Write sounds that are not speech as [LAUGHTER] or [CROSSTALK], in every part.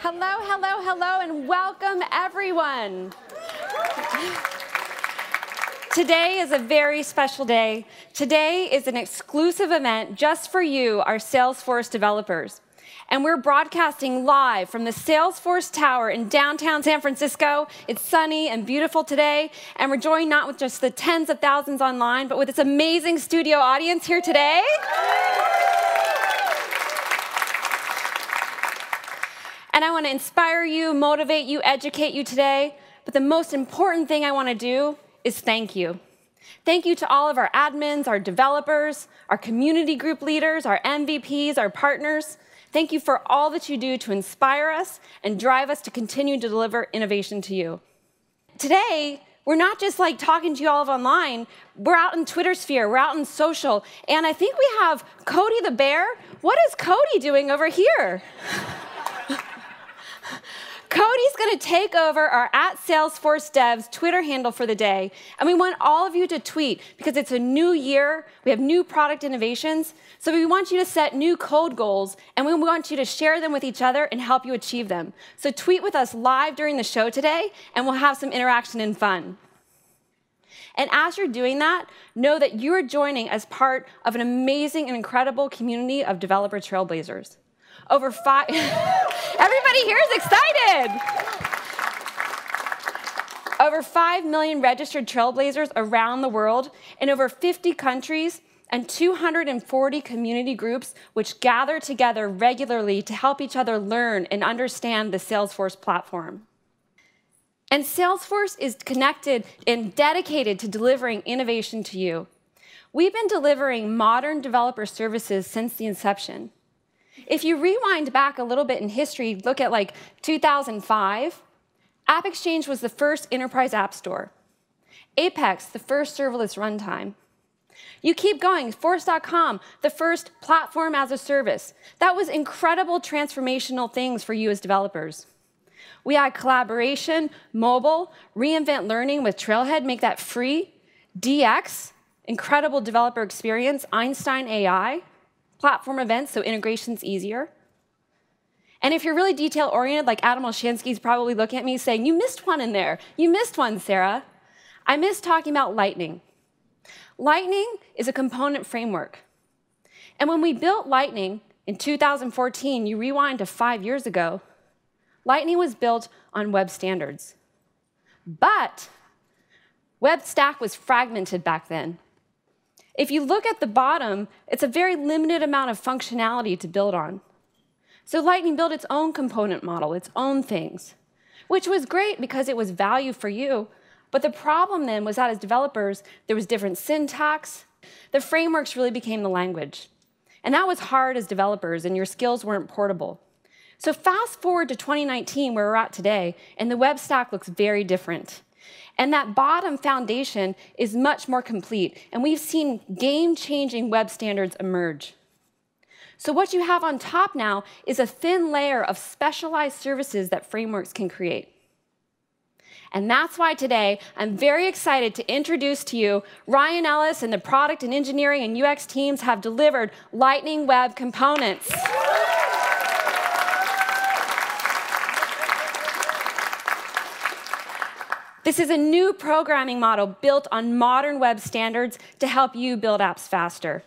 Hello, hello, hello, and welcome everyone. Today is a very special day. Today is an exclusive event just for you, our Salesforce developers. And we're broadcasting live from the Salesforce Tower in downtown San Francisco. It's sunny and beautiful today. And we're joined not with just the tens of thousands online, but with this amazing studio audience here today. And I want to inspire you, motivate you, educate you today. But the most important thing I want to do is thank you. Thank you to all of our admins, our developers, our community group leaders, our MVPs, our partners. Thank you for all that you do to inspire us and drive us to continue to deliver innovation to you. Today, we're not just like talking to you all online, we're out in Twitter sphere, we're out in social, and I think we have Codey the Bear. What is Codey doing over here? [LAUGHS] Codey's going to take over our at Salesforce Devs Twitter handle for the day. And we want all of you to tweet because it's a new year. We have new product innovations. So we want you to set new code goals and we want you to share them with each other and help you achieve them. So tweet with us live during the show today and we'll have some interaction and fun. And as you're doing that, know that you're joining as part of an amazing and incredible community of developer trailblazers. Over five. [LAUGHS] Everybody here is excited. Over 5 million registered trailblazers around the world in over 50 countries and 240 community groups which gather together regularly to help each other learn and understand the Salesforce platform. And Salesforce is connected and dedicated to delivering innovation to you. We've been delivering modern developer services since the inception. If you rewind back a little bit in history, look at like 2005, AppExchange was the first enterprise app store. Apex, the first serverless runtime. You keep going, Force.com, the first platform as a service. That was incredible transformational things for you as developers. We had collaboration, mobile, reinvent learning with Trailhead, make that free. DX, incredible developer experience, Einstein AI platform events so integration's easier. And if you're really detail oriented, like Adam Olshansky's probably looking at me saying, You missed one in there. You missed one, Sarah. I missed talking about Lightning. Lightning is a component framework. And when we built Lightning in 2014, you rewind to five years ago, Lightning was built on web standards. But web stack was fragmented back then. If you look at the bottom, it's a very limited amount of functionality to build on. So Lightning built its own component model, its own things, which was great because it was value for you. But the problem then was that as developers, there was different syntax. The frameworks really became the language. And that was hard as developers, and your skills weren't portable. So fast forward to 2019, where we're at today, and the web stack looks very different. And that bottom foundation is much more complete. And we've seen game changing web standards emerge. So, what you have on top now is a thin layer of specialized services that frameworks can create. And that's why today I'm very excited to introduce to you Ryan Ellis and the product and engineering and UX teams have delivered Lightning Web Components. This is a new programming model built on modern web standards to help you build apps faster.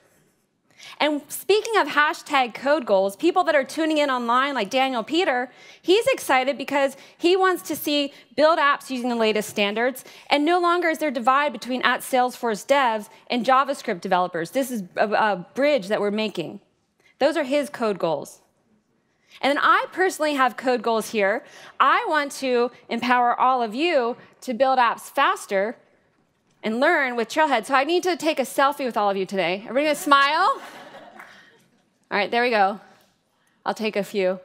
And speaking of hashtag code goals, people that are tuning in online, like Daniel Peter, he's excited because he wants to see build apps using the latest standards, and no longer is there divide between at Salesforce devs and JavaScript developers. This is a, a bridge that we're making. Those are his code goals. And then I personally have code goals here. I want to empower all of you to build apps faster and learn with Trailhead. So I need to take a selfie with all of you today. Everybody gonna smile? All right, there we go. I'll take a few.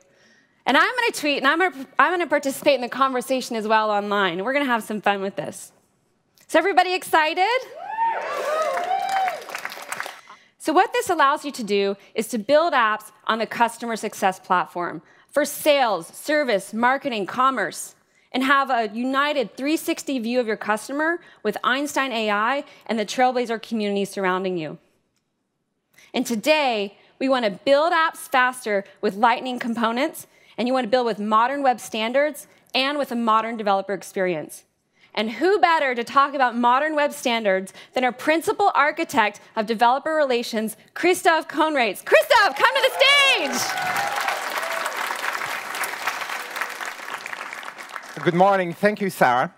And I'm gonna tweet and I'm gonna, I'm gonna participate in the conversation as well online. We're gonna have some fun with this. So, everybody excited? So, what this allows you to do is to build apps on the customer success platform for sales, service, marketing, commerce and have a united 360 view of your customer with Einstein AI and the Trailblazer community surrounding you. And today, we want to build apps faster with Lightning components and you want to build with modern web standards and with a modern developer experience. And who better to talk about modern web standards than our principal architect of developer relations, Christophe Coenraets. Christophe, come to the stage! Good morning. Thank you, Sarah.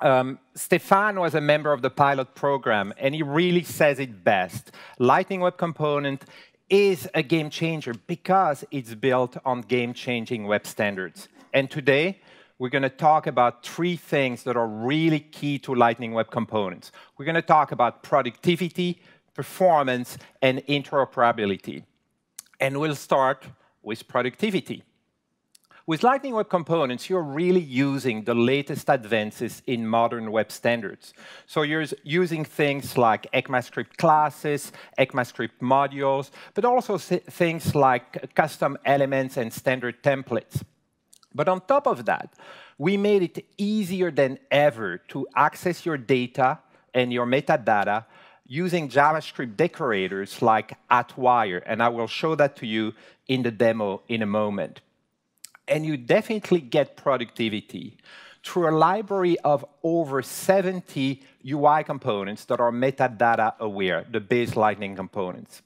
Um, Stefan was a member of the pilot program, and he really says it best. Lightning Web Component is a game changer because it's built on game-changing web standards. And today, we're going to talk about three things that are really key to Lightning Web Components. We're going to talk about productivity, performance, and interoperability. And we'll start with productivity. With Lightning Web Components, you're really using the latest advances in modern web standards. So you're using things like ECMAScript classes, ECMAScript modules, but also things like custom elements and standard templates. But on top of that, we made it easier than ever to access your data and your metadata using JavaScript decorators like @wire, and I will show that to you in the demo in a moment. And you definitely get productivity through a library of over 70 UI components that are metadata aware, the base Lightning components.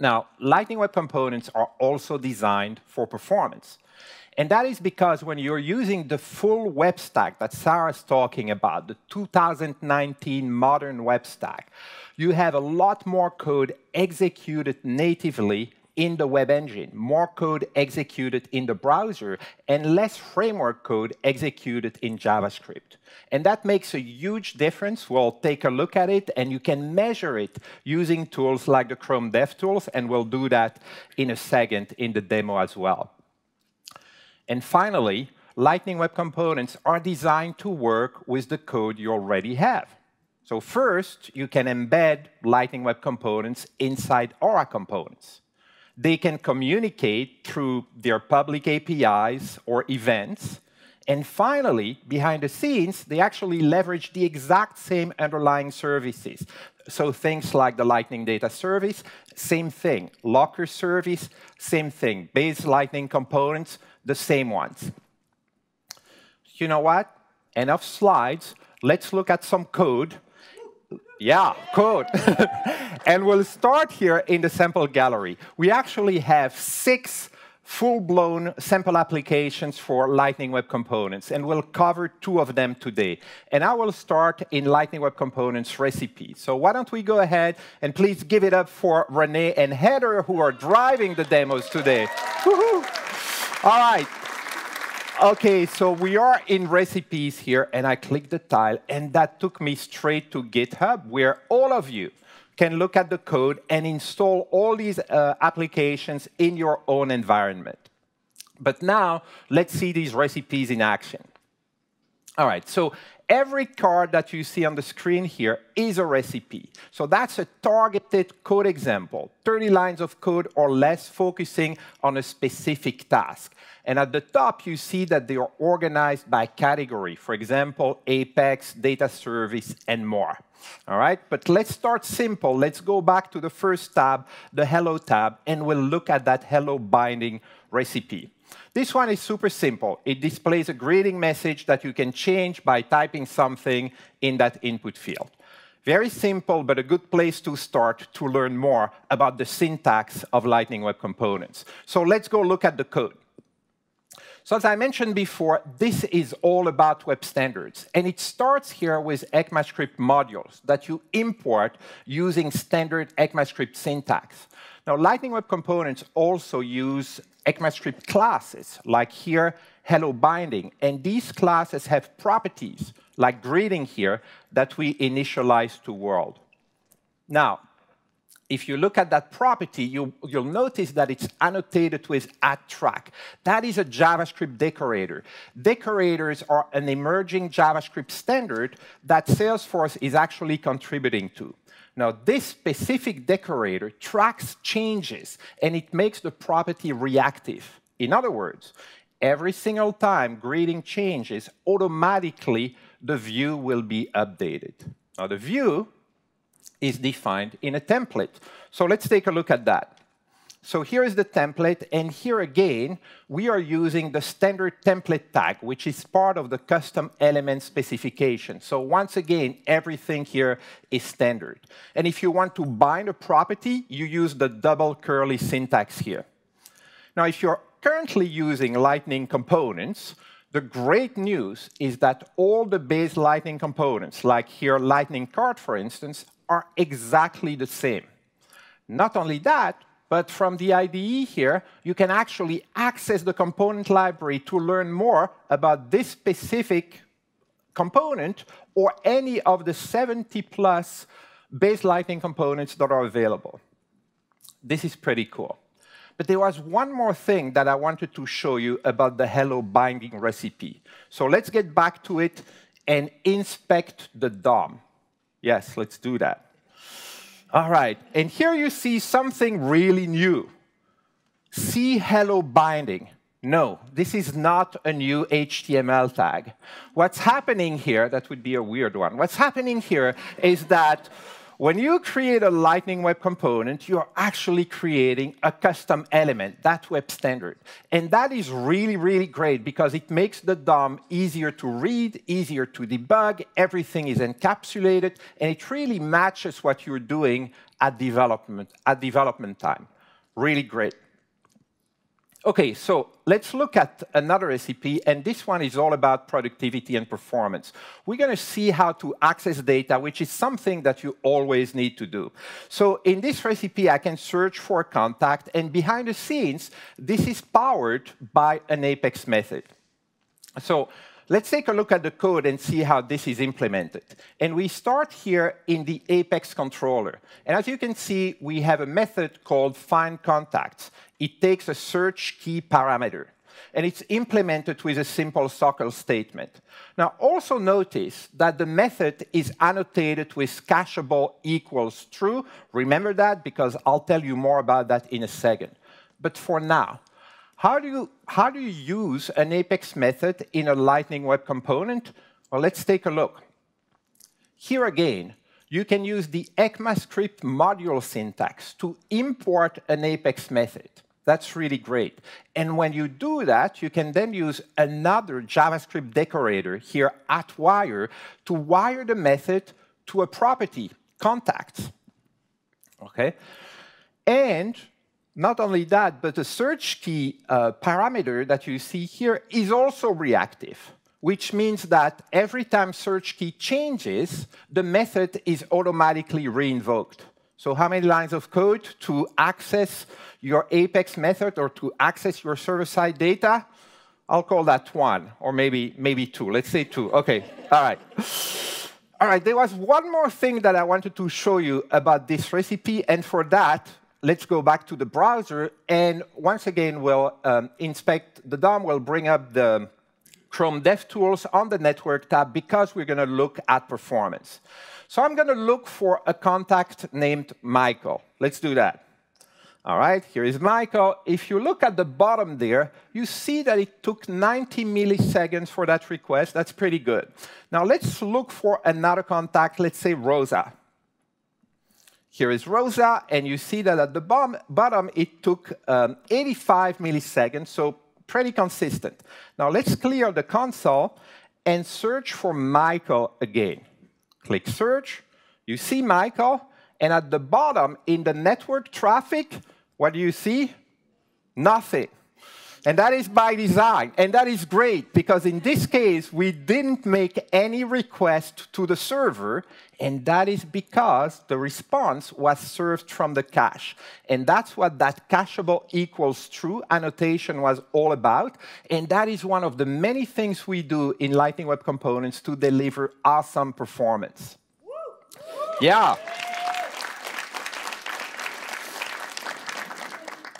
Now, Lightning Web Components are also designed for performance. And that is because when you're using the full web stack that Sarah's talking about, the 2019 modern web stack, you have a lot more code executed natively in the web engine, more code executed in the browser, and less framework code executed in JavaScript. And that makes a huge difference. We'll take a look at it, and you can measure it using tools like the Chrome DevTools, and we'll do that in a second in the demo as well. And finally, Lightning Web Components are designed to work with the code you already have. So first, you can embed Lightning Web Components inside Aura components. They can communicate through their public APIs or events. And finally, behind the scenes, they actually leverage the exact same underlying services. So things like the Lightning Data Service, same thing. Locker Service, same thing. Base Lightning components, the same ones. You know what? Enough slides. Let's look at some code. Yeah, code. [LAUGHS] and we'll start here in the sample gallery. We actually have six full-blown sample applications for Lightning Web Components, and we'll cover two of them today. And I will start in Lightning Web Components recipe. So why don't we go ahead and please give it up for Renee and Heather, who are driving the demos today. All right. Okay, so we are in recipes here, and I clicked the tile, and that took me straight to GitHub, where all of you can look at the code and install all these uh, applications in your own environment. But now, let's see these recipes in action. All right, so every card that you see on the screen here is a recipe. So that's a targeted code example, 30 lines of code or less focusing on a specific task. And at the top, you see that they are organized by category. For example, Apex, data service, and more. All right, but let's start simple. Let's go back to the first tab, the Hello tab, and we'll look at that Hello binding recipe. This one is super simple. It displays a greeting message that you can change by typing something in that input field. Very simple, but a good place to start to learn more about the syntax of Lightning Web Components. So let's go look at the code. So as I mentioned before, this is all about web standards. And it starts here with ECMAScript modules that you import using standard ECMAScript syntax. Now, Lightning Web Components also use ECMAScript classes, like here, hello binding. And these classes have properties, like greeting here, that we initialize to world. Now, if you look at that property, you, will notice that it's annotated with at @track. That is a JavaScript decorator. Decorators are an emerging JavaScript standard that Salesforce is actually contributing to. Now, this specific decorator tracks changes, and it makes the property reactive. In other words, every single time greeting changes, automatically the view will be updated. Now, the view is defined in a template. So let's take a look at that. So here is the template, and here again, we are using the standard template tag, which is part of the custom element specification. So once again, everything here is standard. And if you want to bind a property, you use the double curly syntax here. Now, if you're currently using Lightning components, the great news is that all the base Lightning components, like here Lightning Card, for instance, are exactly the same. Not only that, but from the IDE here, you can actually access the component library to learn more about this specific component or any of the 70 plus base Lightning components that are available. This is pretty cool. But there was one more thing that I wanted to show you about the Hello binding recipe. So let's get back to it and inspect the DOM. Yes, let's do that. All right, and here you see something really new. See hello binding. No, this is not a new HTML tag. What's happening here, that would be a weird one. What's happening here is that when you create a Lightning Web component, you're actually creating a custom element, that web standard. And that is really, really great because it makes the DOM easier to read, easier to debug, everything is encapsulated, and it really matches what you're doing at development, at development time. Really great. Okay, so let's look at another recipe, and this one is all about productivity and performance. We're going to see how to access data, which is something that you always need to do. So in this recipe, I can search for a contact, and behind the scenes, this is powered by an Apex method. So let's take a look at the code and see how this is implemented. And we start here in the Apex controller. And as you can see, we have a method called find contacts it takes a search key parameter, and it's implemented with a simple SOQL statement. Now, also notice that the method is annotated with cacheable equals true. Remember that, because I'll tell you more about that in a second. But for now, how do you, how do you use an Apex method in a Lightning Web component? Well, let's take a look. Here again, you can use the ECMAScript module syntax to import an Apex method. That's really great. And when you do that, you can then use another JavaScript decorator here at wire to wire the method to a property, contacts. Okay? And not only that, but the search key uh, parameter that you see here is also reactive, which means that every time search key changes, the method is automatically reinvoked. So how many lines of code to access your Apex method or to access your server-side data? I'll call that one, or maybe, maybe two. Let's say two. OK, all right. All right, there was one more thing that I wanted to show you about this recipe, and for that, let's go back to the browser, and once again, we'll um, inspect the DOM, we'll bring up the Chrome DevTools on the Network tab because we're going to look at performance. So I'm going to look for a contact named Michael. Let's do that. All right, here is Michael. If you look at the bottom there, you see that it took 90 milliseconds for that request. That's pretty good. Now let's look for another contact, let's say Rosa. Here is Rosa, and you see that at the bottom, it took um, 85 milliseconds, so pretty consistent. Now let's clear the console and search for Michael again. Click search. You see Michael. And at the bottom, in the network traffic, what do you see? Nothing. And that is by design. And that is great because in this case, we didn't make any request to the server. And that is because the response was served from the cache. And that's what that cacheable equals true annotation was all about. And that is one of the many things we do in Lightning Web Components to deliver awesome performance. Yeah.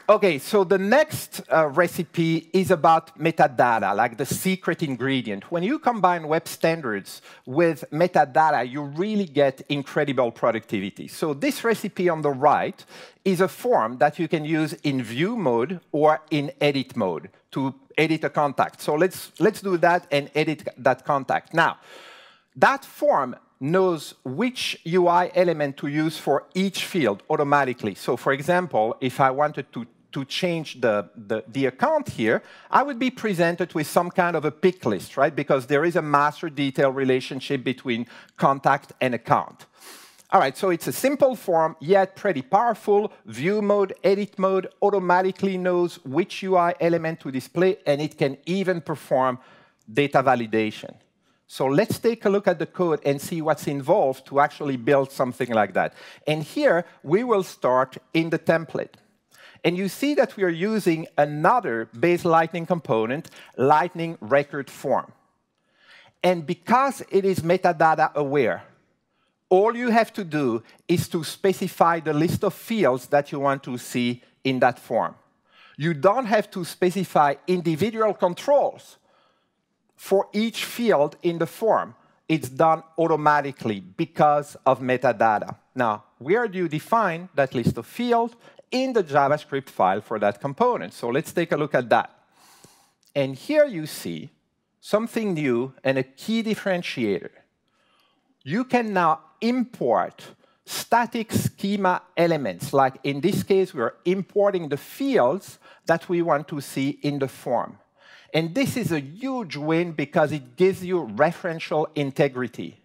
Okay, so the next uh, recipe is about metadata, like the secret ingredient. When you combine web standards with metadata, you really get incredible productivity. So this recipe on the right is a form that you can use in view mode or in edit mode to edit a contact. So let's, let's do that and edit that contact. Now, that form knows which UI element to use for each field automatically. So for example, if I wanted to, to change the, the, the, account here, I would be presented with some kind of a pick list, right? Because there is a master detail relationship between contact and account. All right, so it's a simple form, yet pretty powerful. View mode, edit mode, automatically knows which UI element to display, and it can even perform data validation. So let's take a look at the code and see what's involved to actually build something like that. And here, we will start in the template. And you see that we are using another base Lightning component, Lightning Record Form. And because it is metadata aware, all you have to do is to specify the list of fields that you want to see in that form. You don't have to specify individual controls for each field in the form. It's done automatically because of metadata. Now, where do you define that list of fields? In the JavaScript file for that component. So let's take a look at that. And here you see something new and a key differentiator. You can now import static schema elements, like in this case, we're importing the fields that we want to see in the form. And this is a huge win because it gives you referential integrity.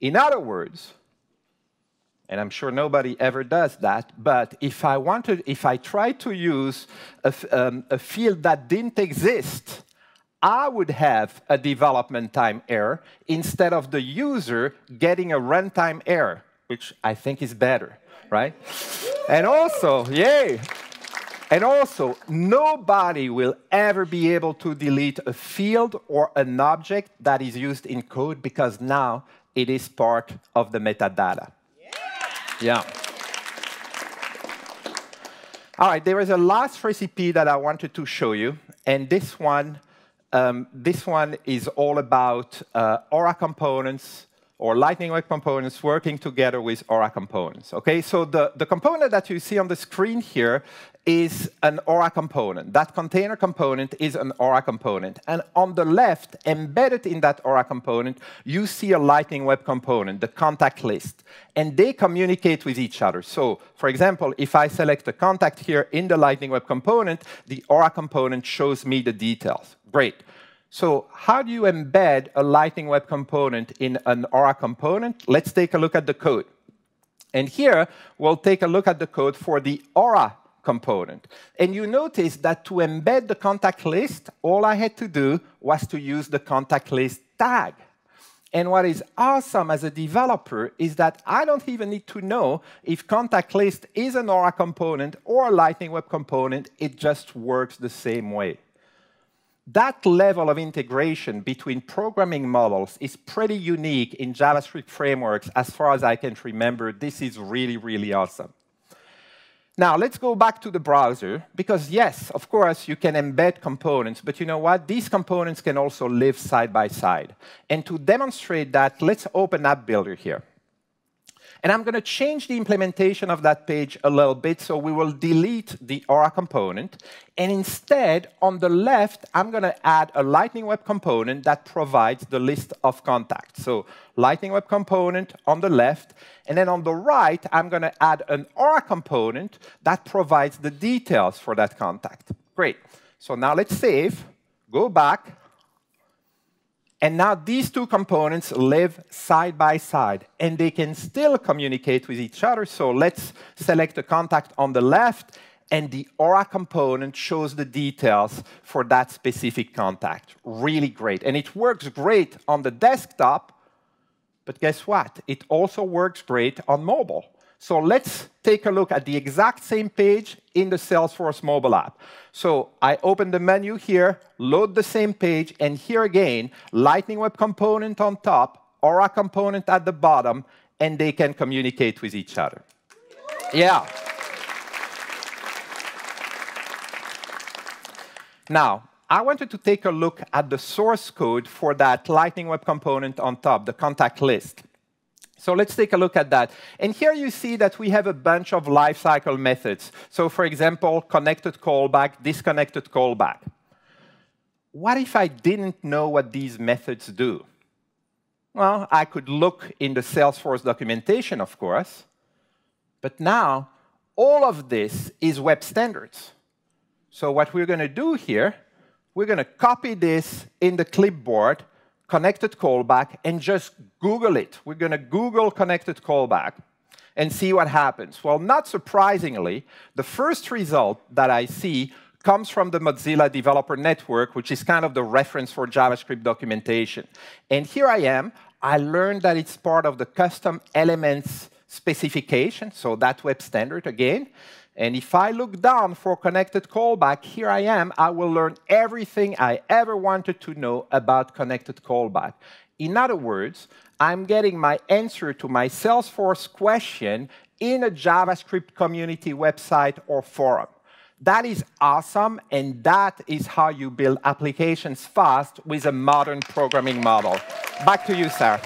In other words, and I'm sure nobody ever does that, but if I wanted, if I tried to use a, um, a field that didn't exist, I would have a development time error instead of the user getting a runtime error, which I think is better, right? and also, yay! And also, nobody will ever be able to delete a field or an object that is used in code because now it is part of the metadata. Yeah. yeah. All right, there is a last recipe that I wanted to show you, and this one, um, this one is all about uh, Aura components or Lightning Web Components working together with Aura components. Okay, so the, the component that you see on the screen here is an Aura component. That container component is an Aura component. And on the left, embedded in that Aura component, you see a Lightning Web component, the contact list. And they communicate with each other. So, for example, if I select a contact here in the Lightning Web component, the Aura component shows me the details. Great. So how do you embed a Lightning Web component in an Aura component? Let's take a look at the code. And here, we'll take a look at the code for the Aura component. And you notice that to embed the contact list, all I had to do was to use the contact list tag. And what is awesome as a developer is that I don't even need to know if contact list is an Aura component or a Lightning Web component. It just works the same way that level of integration between programming models is pretty unique in JavaScript frameworks as far as I can remember. This is really, really awesome. Now, let's go back to the browser, because yes, of course, you can embed components, but you know what? These components can also live side by side. And to demonstrate that, let's open App Builder here. And I'm going to change the implementation of that page a little bit, so we will delete the Aura component. And instead, on the left, I'm going to add a Lightning Web component that provides the list of contacts. So Lightning Web component on the left. And then on the right, I'm going to add an Aura component that provides the details for that contact. Great. So now let's save, go back, and now these two components live side by side, and they can still communicate with each other. So let's select the contact on the left, and the Aura component shows the details for that specific contact. Really great. And it works great on the desktop, but guess what? It also works great on mobile. So let's take a look at the exact same page in the Salesforce mobile app. So I open the menu here, load the same page, and here again, Lightning Web component on top, Aura component at the bottom, and they can communicate with each other. Yeah. Now, I wanted to take a look at the source code for that Lightning Web component on top, the contact list. So let's take a look at that. And here you see that we have a bunch of lifecycle methods. So for example, connected callback, disconnected callback. What if I didn't know what these methods do? Well, I could look in the Salesforce documentation, of course, but now all of this is web standards. So what we're going to do here, we're going to copy this in the clipboard, connected callback, and just Google it. We're going to Google connected callback and see what happens. Well, not surprisingly, the first result that I see comes from the Mozilla Developer Network, which is kind of the reference for JavaScript documentation. And here I am. I learned that it's part of the custom elements specification, so that web standard again. And if I look down for connected callback, here I am. I will learn everything I ever wanted to know about connected callback. In other words, I'm getting my answer to my Salesforce question in a JavaScript community website or forum. That is awesome, and that is how you build applications fast with a modern programming model. Back to you, Sarah.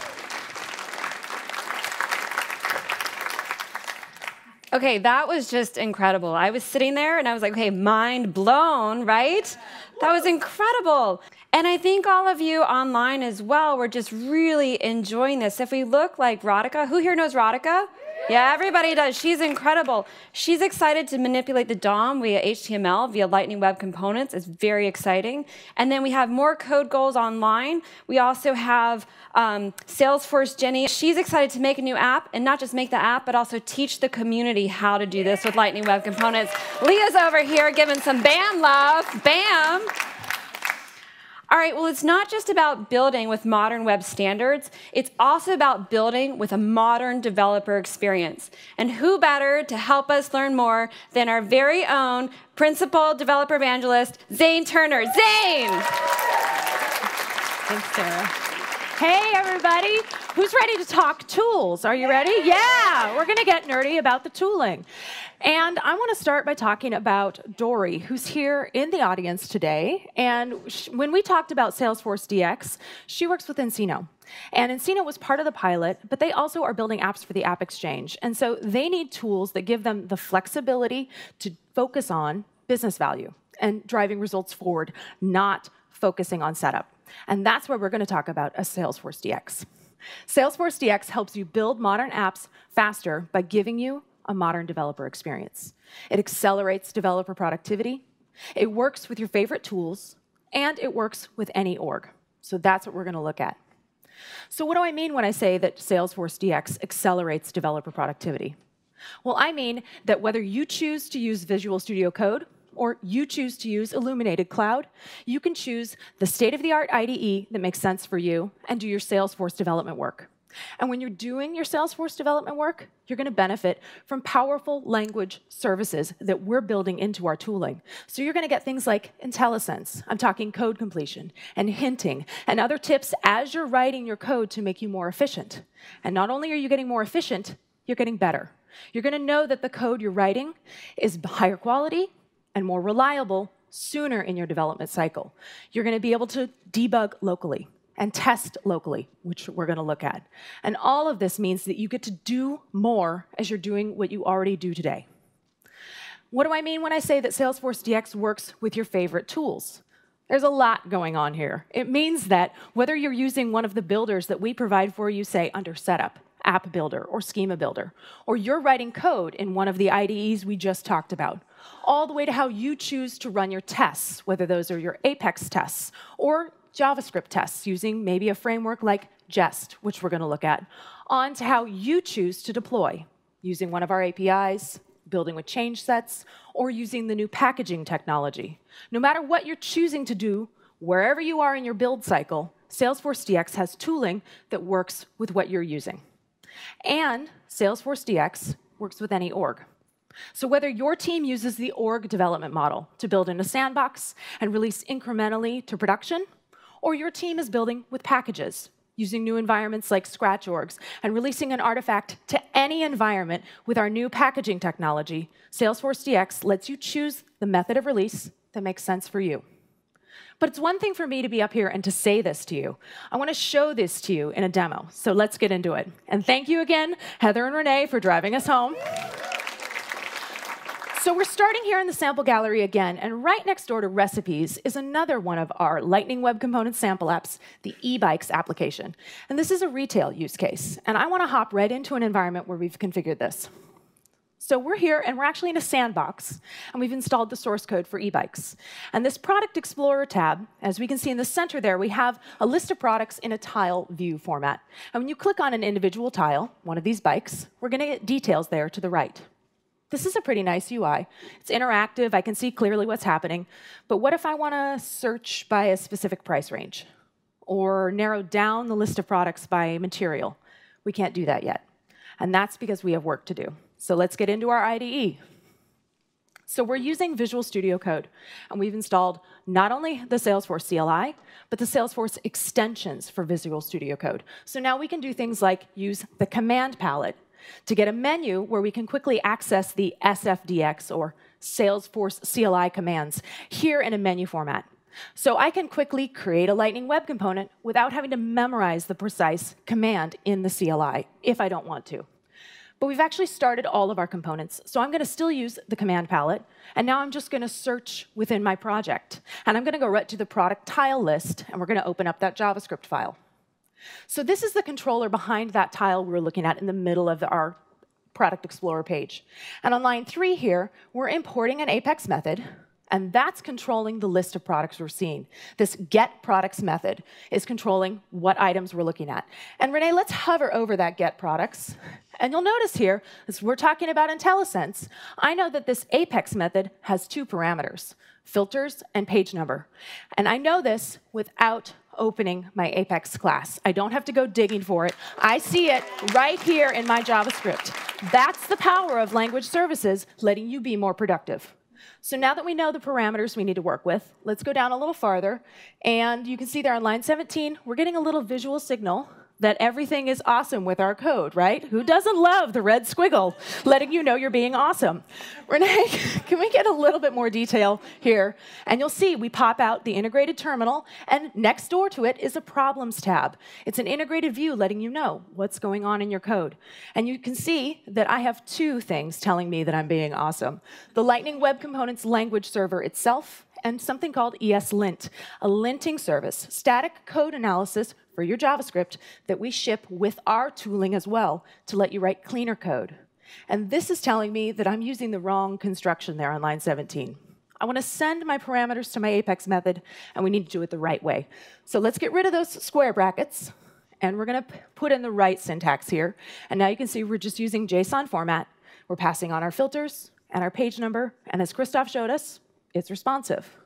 Okay, that was just incredible. I was sitting there and I was like, okay, mind blown, right? That was incredible. And I think all of you online as well were just really enjoying this. If we look like Radhika, who here knows Radhika? Yeah, everybody does. She's incredible. She's excited to manipulate the DOM via HTML, via Lightning Web Components. It's very exciting. And then we have more code goals online. We also have um, Salesforce Jenny. She's excited to make a new app, and not just make the app, but also teach the community how to do this with Lightning Web Components. Leah's over here giving some BAM love. BAM! All right, well, it's not just about building with modern web standards, it's also about building with a modern developer experience. And who better to help us learn more than our very own principal developer evangelist, Zayne Turner. Zayne! Thanks, Sarah. Hey, everybody. Who's ready to talk tools? Are you ready? Yeah, we're going to get nerdy about the tooling. And I want to start by talking about Dory, who's here in the audience today. And when we talked about Salesforce DX, she works with nCino. And nCino was part of the pilot, but they also are building apps for the App Exchange. And so they need tools that give them the flexibility to focus on business value and driving results forward, not focusing on setup. And that's where we're going to talk about a Salesforce DX. Salesforce DX helps you build modern apps faster by giving you a modern developer experience. It accelerates developer productivity, it works with your favorite tools, and it works with any org. So that's what we're going to look at. So, what do I mean when I say that Salesforce DX accelerates developer productivity? Well, I mean that whether you choose to use Visual Studio Code or you choose to use Illuminated Cloud, you can choose the state of the art IDE that makes sense for you and do your Salesforce development work. And when you're doing your Salesforce development work, you're going to benefit from powerful language services that we're building into our tooling. So you're going to get things like IntelliSense, I'm talking code completion, and hinting, and other tips as you're writing your code to make you more efficient. And not only are you getting more efficient, you're getting better. You're going to know that the code you're writing is higher quality and more reliable sooner in your development cycle. You're going to be able to debug locally and test locally, which we're going to look at. And all of this means that you get to do more as you're doing what you already do today. What do I mean when I say that Salesforce DX works with your favorite tools? There's a lot going on here. It means that whether you're using one of the builders that we provide for you, say under setup, app builder, or schema builder, or you're writing code in one of the IDEs we just talked about, all the way to how you choose to run your tests, whether those are your Apex tests or JavaScript tests using maybe a framework like Jest, which we're going to look at, on to how you choose to deploy using one of our APIs, building with change sets, or using the new packaging technology. No matter what you're choosing to do, wherever you are in your build cycle, Salesforce DX has tooling that works with what you're using. And Salesforce DX works with any org. So whether your team uses the org development model to build in a sandbox and release incrementally to production, or your team is building with packages, using new environments like Scratch orgs, and releasing an artifact to any environment with our new packaging technology, Salesforce DX lets you choose the method of release that makes sense for you. But it's one thing for me to be up here and to say this to you. I want to show this to you in a demo. So let's get into it. And thank you again, Heather and Renee, for driving us home. So we're starting here in the sample gallery again, and right next door to recipes is another one of our Lightning Web Components sample apps, the eBikes application. And this is a retail use case, and I want to hop right into an environment where we've configured this. So we're here, and we're actually in a sandbox, and we've installed the source code for eBikes. And this Product Explorer tab, as we can see in the center there, we have a list of products in a tile view format. And when you click on an individual tile, one of these bikes, we're going to get details there to the right. This is a pretty nice UI. It's interactive, I can see clearly what's happening. But what if I want to search by a specific price range? Or narrow down the list of products by material? We can't do that yet. And that's because we have work to do. So let's get into our IDE. So we're using Visual Studio Code, and we've installed not only the Salesforce CLI, but the Salesforce extensions for Visual Studio Code. So now we can do things like use the command palette to get a menu where we can quickly access the SFDX or Salesforce CLI commands here in a menu format. So I can quickly create a Lightning Web Component without having to memorize the precise command in the CLI if I don't want to. But we've actually started all of our components. So I'm going to still use the command palette. And now I'm just going to search within my project. And I'm going to go right to the product tile list. And we're going to open up that JavaScript file. So this is the controller behind that tile we are looking at in the middle of the, our Product Explorer page. And on line three here, we're importing an Apex method and that's controlling the list of products we're seeing. This get products method is controlling what items we're looking at. And Renee, let's hover over that get products. And you'll notice here, as we're talking about IntelliSense, I know that this Apex method has two parameters, filters and page number. And I know this without opening my Apex class. I don't have to go digging for it. I see it right here in my JavaScript. That's the power of language services, letting you be more productive. So now that we know the parameters we need to work with, let's go down a little farther. And you can see there on line 17, we're getting a little visual signal that everything is awesome with our code, right? Who doesn't love the red squiggle letting you know you're being awesome? Renee, [LAUGHS] can we get a little bit more detail here? And you'll see we pop out the integrated terminal, and next door to it is a problems tab. It's an integrated view letting you know what's going on in your code. And you can see that I have two things telling me that I'm being awesome. The Lightning Web Components language server itself and something called ESLint, a linting service, static code analysis for your JavaScript that we ship with our tooling as well to let you write cleaner code. And this is telling me that I'm using the wrong construction there on line 17. I want to send my parameters to my Apex method, and we need to do it the right way. So let's get rid of those square brackets, and we're going to put in the right syntax here. And now you can see we're just using JSON format. We're passing on our filters and our page number, and as Christophe showed us, it's responsive.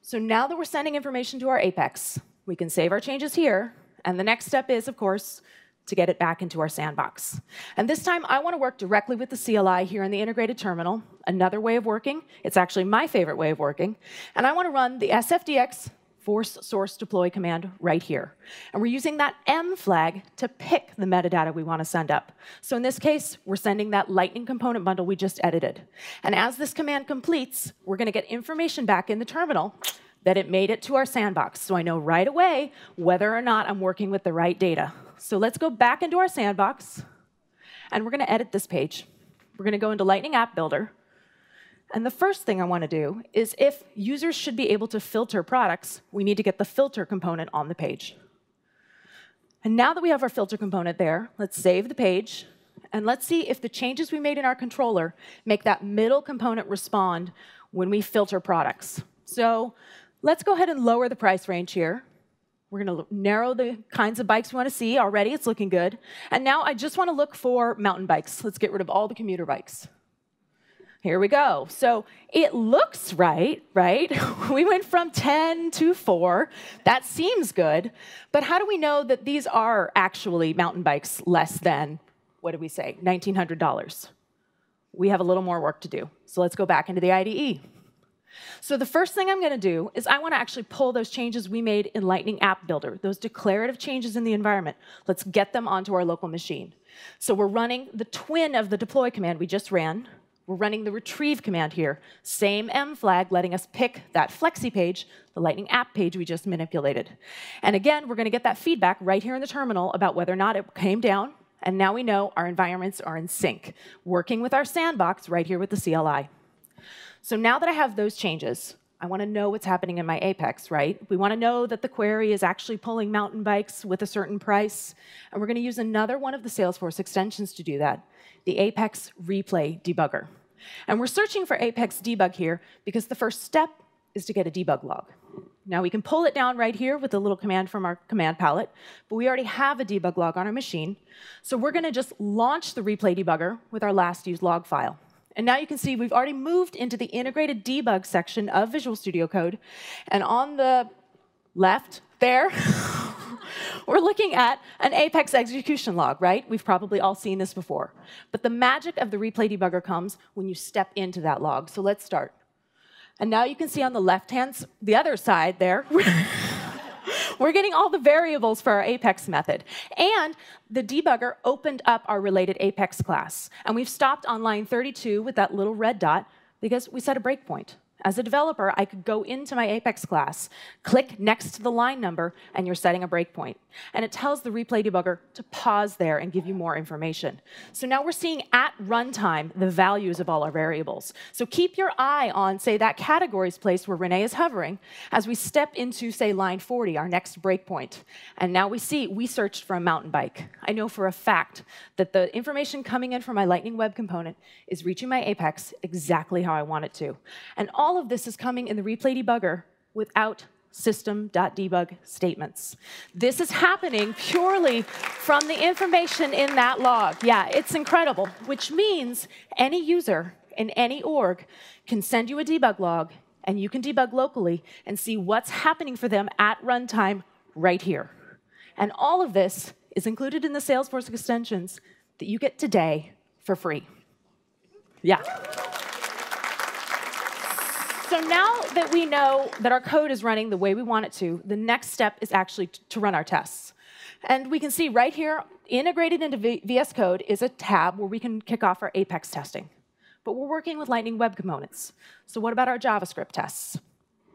So now that we're sending information to our Apex, we can save our changes here. And the next step is, of course, to get it back into our sandbox. And this time, I want to work directly with the CLI here in the integrated terminal, another way of working. It's actually my favorite way of working. And I want to run the SFDX force source deploy command right here. And we're using that M flag to pick the metadata we want to send up. So in this case, we're sending that Lightning component bundle we just edited. And as this command completes, we're going to get information back in the terminal that it made it to our sandbox. So I know right away whether or not I'm working with the right data. So let's go back into our sandbox, and we're going to edit this page. We're going to go into Lightning App Builder. And the first thing I want to do is if users should be able to filter products, we need to get the filter component on the page. And now that we have our filter component there, let's save the page, and let's see if the changes we made in our controller make that middle component respond when we filter products. So Let's go ahead and lower the price range here. We're going to narrow the kinds of bikes we want to see. Already, it's looking good. And now I just want to look for mountain bikes. Let's get rid of all the commuter bikes. Here we go. So it looks right, right? [LAUGHS] we went from 10 to 4. That seems good. But how do we know that these are actually mountain bikes less than, what did we say, $1,900? We have a little more work to do. So let's go back into the IDE. So the first thing I'm going to do is I want to actually pull those changes we made in Lightning App Builder, those declarative changes in the environment. Let's get them onto our local machine. So we're running the twin of the deploy command we just ran. We're running the retrieve command here. Same M flag letting us pick that flexi page, the Lightning app page we just manipulated. And again, we're going to get that feedback right here in the terminal about whether or not it came down. And now we know our environments are in sync, working with our sandbox right here with the CLI. So now that I have those changes, I want to know what's happening in my Apex, right? We want to know that the query is actually pulling mountain bikes with a certain price. And we're going to use another one of the Salesforce extensions to do that, the Apex Replay Debugger. And we're searching for Apex Debug here because the first step is to get a debug log. Now we can pull it down right here with a little command from our command palette, but we already have a debug log on our machine. So we're going to just launch the replay debugger with our last used log file. And now you can see we've already moved into the integrated debug section of Visual Studio Code. And on the left there, [LAUGHS] we're looking at an Apex execution log, right? We've probably all seen this before. But the magic of the replay debugger comes when you step into that log. So let's start. And now you can see on the left hand, the other side there, [LAUGHS] we're getting all the variables for our Apex method. And the debugger opened up our related Apex class. And we've stopped on line 32 with that little red dot because we set a breakpoint. As a developer, I could go into my Apex class, click next to the line number, and you're setting a breakpoint. And it tells the replay debugger to pause there and give you more information. So now we're seeing at runtime the values of all our variables. So keep your eye on, say, that categories place where Renee is hovering as we step into, say, line 40, our next breakpoint. And now we see we searched for a mountain bike. I know for a fact that the information coming in from my Lightning Web component is reaching my Apex exactly how I want it to. And all all of this is coming in the replay debugger without system.debug statements. This is happening purely from the information in that log. Yeah, it's incredible, which means any user in any org can send you a debug log and you can debug locally and see what's happening for them at runtime right here. And all of this is included in the Salesforce extensions that you get today for free. Yeah. So now that we know that our code is running the way we want it to, the next step is actually to run our tests. And we can see right here, integrated into VS Code is a tab where we can kick off our Apex testing. But we're working with Lightning Web Components. So what about our JavaScript tests?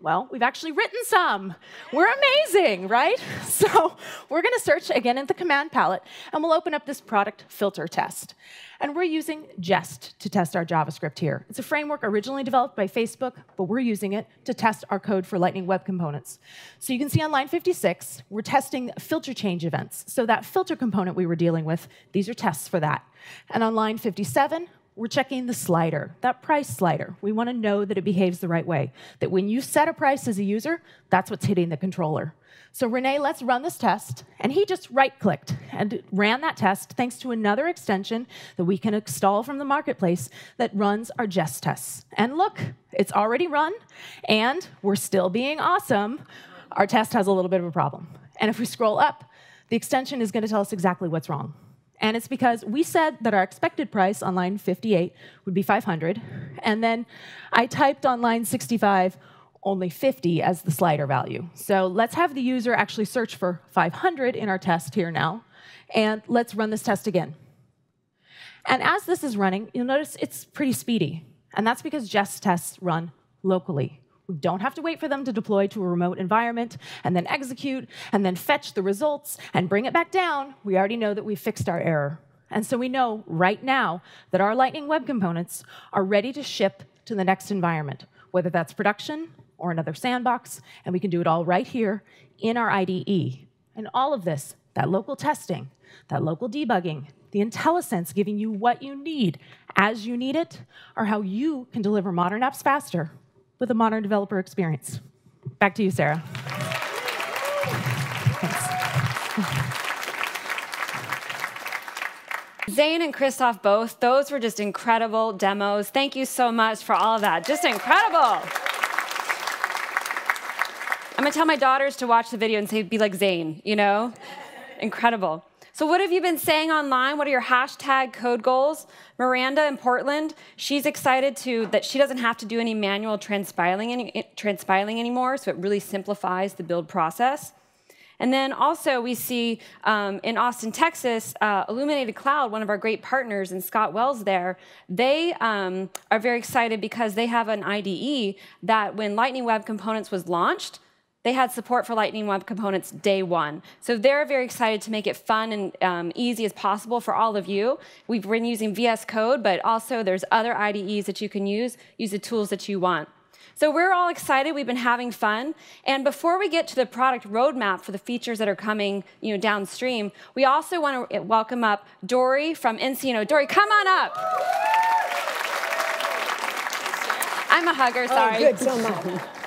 Well, we've actually written some. We're amazing, right? [LAUGHS] So we're going to search again in the command palette, and we'll open up this product filter test. And we're using Jest to test our JavaScript here. It's a framework originally developed by Facebook, but we're using it to test our code for Lightning Web Components. So you can see on line 56, we're testing filter change events. So that filter component we were dealing with, these are tests for that. And on line 57, we're checking the slider, that price slider. We want to know that it behaves the right way, that when you set a price as a user, that's what's hitting the controller. So Renee, let's run this test. And he just right-clicked and ran that test thanks to another extension that we can install from the marketplace that runs our Jest tests. And look, it's already run, and we're still being awesome. Our test has a little bit of a problem. And if we scroll up, the extension is going to tell us exactly what's wrong. And it's because we said that our expected price on line 58 would be 500. And then I typed on line 65 only 50 as the slider value. So let's have the user actually search for 500 in our test here now. And let's run this test again. And as this is running, you'll notice it's pretty speedy. And that's because Jest tests run locally. We don't have to wait for them to deploy to a remote environment and then execute and then fetch the results and bring it back down. We already know that we fixed our error. And so we know right now that our Lightning Web Components are ready to ship to the next environment, whether that's production or another sandbox, and we can do it all right here in our IDE. And all of this, that local testing, that local debugging, the IntelliSense giving you what you need as you need it, are how you can deliver modern apps faster with a modern developer experience. Back to you, Sarah. [LAUGHS] Zayne and Christophe both, those were just incredible demos. Thank you so much for all of that. Just incredible. I'm gonna tell my daughters to watch the video and say, be like Zayne, you know? incredible. So, what have you been saying online? What are your hashtag code goals? Miranda in Portland, she's excited to that she doesn't have to do any manual transpiling, any, transpiling anymore, so it really simplifies the build process. And then also we see um, in Austin, Texas, uh, Illuminated Cloud, one of our great partners, and Scott Wells there, they um, are very excited because they have an IDE that when Lightning Web Components was launched, they had support for Lightning Web Components day one. So they're very excited to make it fun and um, easy as possible for all of you. We've been using VS Code, but also there's other IDEs that you can use. Use the tools that you want. So we're all excited. We've been having fun. And before we get to the product roadmap for the features that are coming you know, downstream, we also want to welcome up Dory from nCino. Dory, come on up. I'm a hugger, sorry. Oh, good, so much.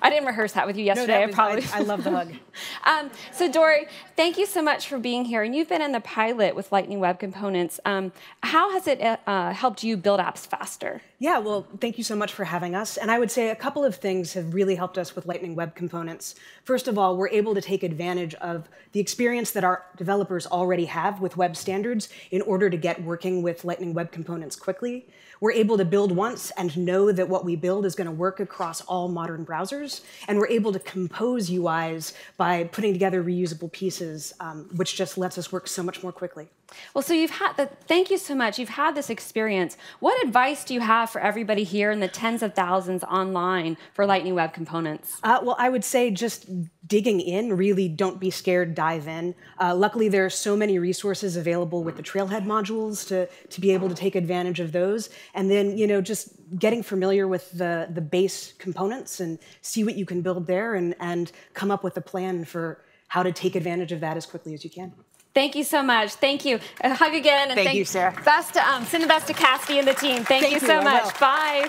I didn't rehearse that with you yesterday. No, was, I probably. I, I love the hug. [LAUGHS] um, so, Dory, thank you so much for being here. And you've been in the pilot with Lightning Web Components. Um, how has it uh, helped you build apps faster? Yeah, well, thank you so much for having us. And I would say a couple of things have really helped us with Lightning Web Components. First of all, we're able to take advantage of the experience that our developers already have with web standards in order to get working with Lightning Web Components quickly. We're able to build once and know that what we build is going to work across all modern browsers. And we're able to compose UIs by putting together reusable pieces, um, which just lets us work so much more quickly. Well, so you've had the, thank you so much. You've had this experience. What advice do you have for everybody here and the tens of thousands online for Lightning Web Components? Uh, well, I would say just digging in, really don't be scared, dive in. Uh, luckily, there are so many resources available with the Trailhead modules to, to be able to take advantage of those. And then, you know, just getting familiar with the, the base components and see what you can build there and, and come up with a plan for how to take advantage of that as quickly as you can. Thank you so much. Thank you. A hug again. And thank, thank you, Sarah. Best to, um, send the best to Cassidy and the team. Thank, thank you so you. much. Bye.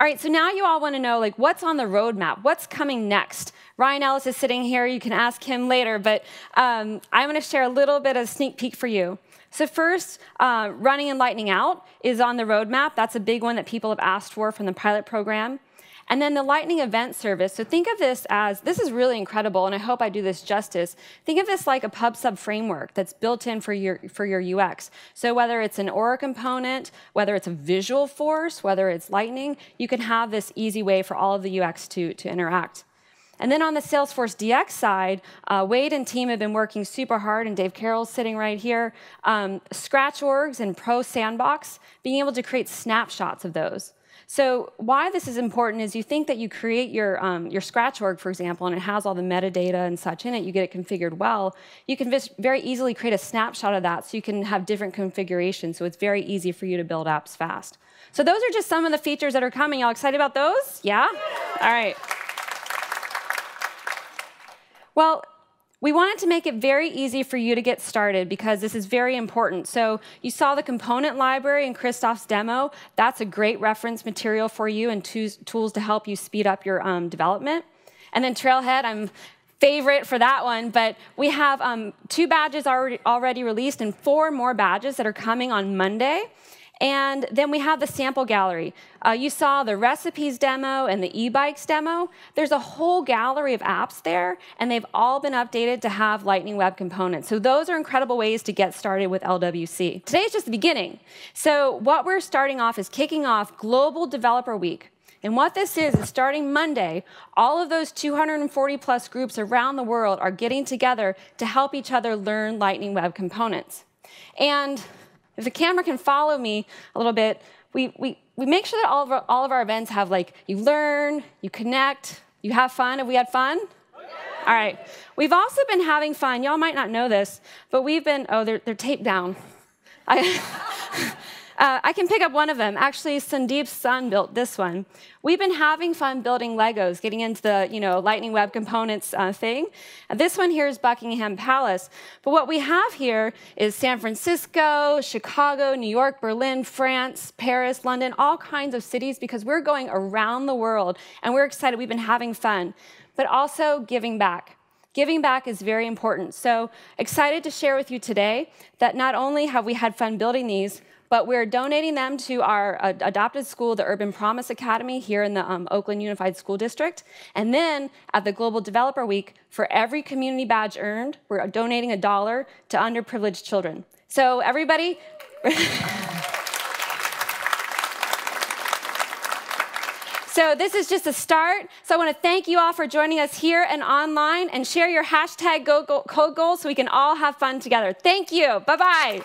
All right, so now you all want to know like what's on the roadmap, what's coming next. Ryan Ellis is sitting here. You can ask him later, but um, I'm going to share a little bit of sneak peek for you. So first, uh, running and lightning out is on the roadmap. That's a big one that people have asked for from the pilot program. And then the Lightning Event Service. So think of this as this is really incredible, and I hope I do this justice. Think of this like a pub sub framework that's built in for your for your UX. So whether it's an Aura component, whether it's a Visualforce, whether it's Lightning, you can have this easy way for all of the UX to, to interact. And then on the Salesforce DX side, uh, Wade and team have been working super hard, and Dave Carroll's sitting right here. Um, Scratch orgs and Pro Sandbox, being able to create snapshots of those. So why this is important is you think that you create your, um, your Scratch org, for example, and it has all the metadata and such in it, you get it configured well, you can very easily create a snapshot of that so you can have different configurations, so it's very easy for you to build apps fast. So those are just some of the features that are coming. Y'all excited about those? Yeah? All right. Well, we wanted to make it very easy for you to get started because this is very important. So you saw the component library in Christophe's demo. That's a great reference material for you and tools to help you speed up your um, development. And then Trailhead, I'm favorite for that one, but we have um, two badges already, already released and four more badges that are coming on Monday. And then we have the sample gallery. Uh, you saw the recipes demo and the e-bikes demo. There's a whole gallery of apps there, and they've all been updated to have Lightning Web components. So those are incredible ways to get started with LWC. Today is just the beginning. So what we're starting off is kicking off Global Developer Week. And what this is, is starting Monday, all of those 240 plus groups around the world are getting together to help each other learn Lightning Web components. And if the camera can follow me a little bit, we, we, we make sure that all of, our, all of our events have like, you learn, you connect, you have fun. Have we had fun? All right. We've also been having fun. Y'all might not know this, but we've been, oh, they're, they're taped down. I, [LAUGHS] Uh, I can pick up one of them. Actually, Sandeep's son built this one. We've been having fun building Legos, getting into the you know Lightning Web Components uh, thing. And this one here is Buckingham Palace. But what we have here is San Francisco, Chicago, New York, Berlin, France, Paris, London, all kinds of cities because we're going around the world and we're excited. We've been having fun, but also giving back. Giving back is very important. So excited to share with you today that not only have we had fun building these, but we're donating them to our uh, adopted school, the Urban Promise Academy here in the um, Oakland Unified School District. And then at the Global Developer Week, for every community badge earned, we're donating a dollar to underprivileged children. So everybody, [LAUGHS] So this is just a start. So I want to thank you all for joining us here and online and share your hashtag code goal so we can all have fun together. Thank you. Bye-bye.